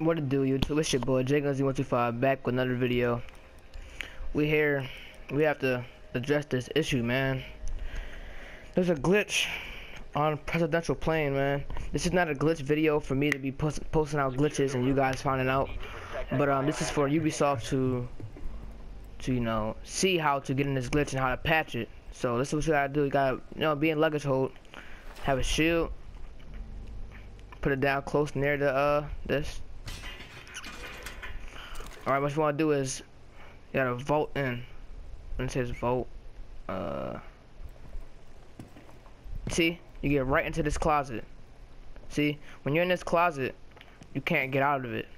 What to do, YouTube? It's your boy JaygunZ125 back with another video. We here, we have to address this issue, man. There's a glitch on presidential plane, man. This is not a glitch video for me to be post posting out glitches and you guys finding out, but um, this is for Ubisoft to, to you know, see how to get in this glitch and how to patch it. So this is what you gotta do. You gotta, you know, be in luggage hold, have a shield, put it down close near the uh this Alright, what you want to do is you gotta vote in. When it says vote, uh, see, you get right into this closet. See, when you're in this closet, you can't get out of it.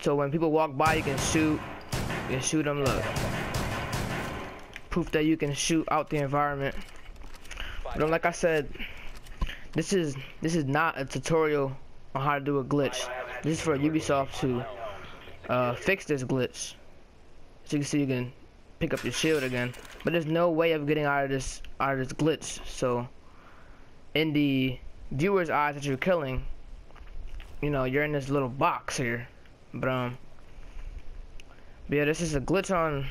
So when people walk by, you can shoot. You can shoot them. Look, proof that you can shoot out the environment. But like I said, this is this is not a tutorial on how to do a glitch. This is for Ubisoft to uh, fix this glitch. So you can see you can pick up your shield again. But there's no way of getting out of this out of this glitch. So in the viewer's eyes that you're killing, you know, you're in this little box here. But um but yeah, this is a glitch on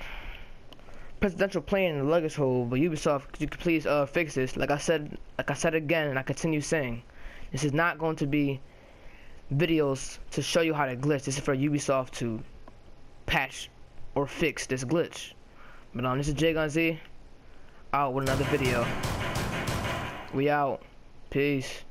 presidential plane in the luggage hold, but Ubisoft, could you please uh fix this? Like I said like I said again and I continue saying, this is not going to be videos to show you how to glitch. This is for Ubisoft to patch or fix this glitch. But um, this is JaygunZ out with another video. We out. Peace.